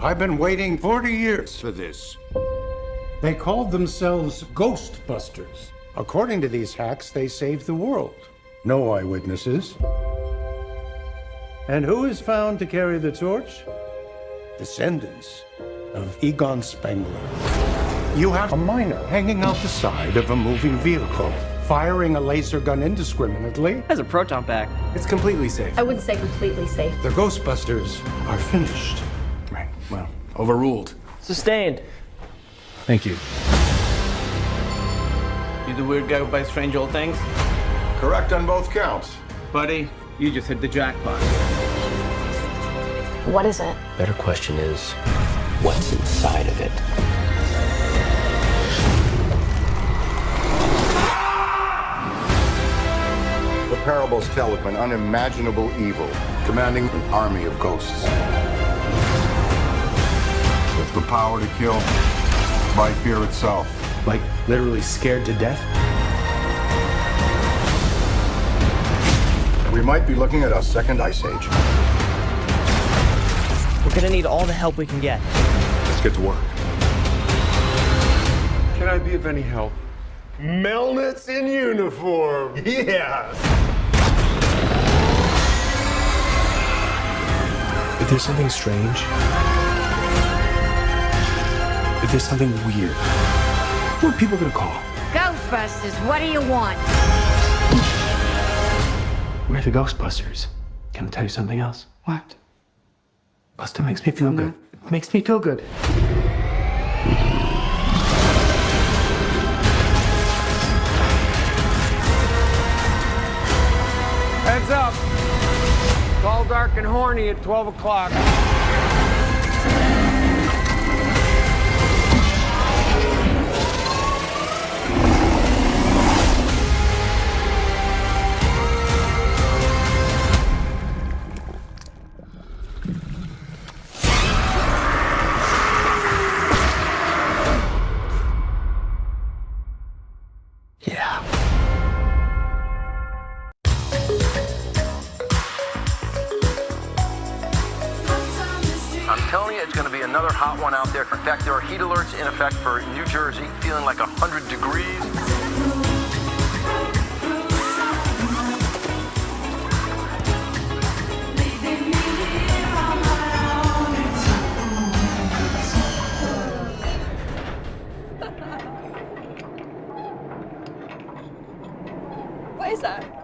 I've been waiting 40 years for this. They called themselves Ghostbusters. According to these hacks, they saved the world. No eyewitnesses. And who is found to carry the torch? Descendants of Egon Spengler. You have a minor hanging out the side of a moving vehicle, firing a laser gun indiscriminately. Has a proton pack. It's completely safe. I wouldn't say completely safe. The Ghostbusters are finished. Right. Well, overruled. Sustained. Thank you. You the weird guy who buys strange old things? Correct on both counts. Buddy, you just hit the jackpot. What is it? Better question is, what's inside of it? The parables tell of an unimaginable evil commanding an army of ghosts. With the power to kill by fear itself. Like, literally scared to death? We might be looking at a second ice age. We're gonna need all the help we can get. Let's get to work. Can I be of any help? Melnitz in uniform. Yes. If there's something strange, if there's something weird, what are people gonna call? Ghostbusters, what do you want? We're the Ghostbusters. Can I tell you something else? What? Buster makes me feel good. Makes me feel good. Heads up. Tall, dark, and horny at 12 o'clock. Another hot one out there. In fact, there are heat alerts in effect for New Jersey, feeling like 100 degrees. What is that?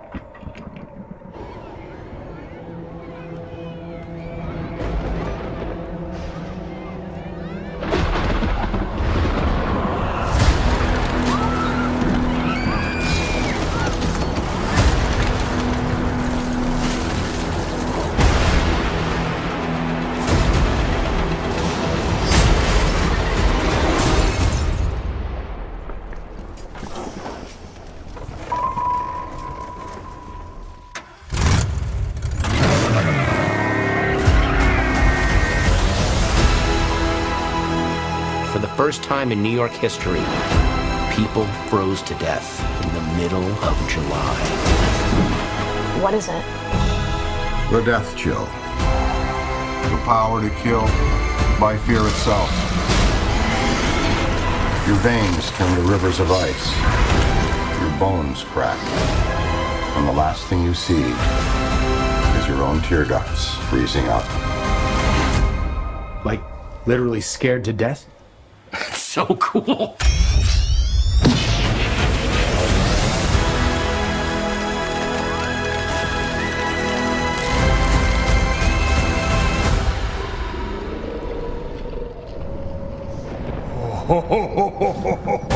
For the first time in New York history, people froze to death in the middle of July. What is it? The death chill. The power to kill by fear itself. Your veins turn to rivers of ice. Your bones crack. And the last thing you see is your own tear ducts freezing up. Like, literally scared to death? So cool. Ho, ho, ho, ho, ho, ho.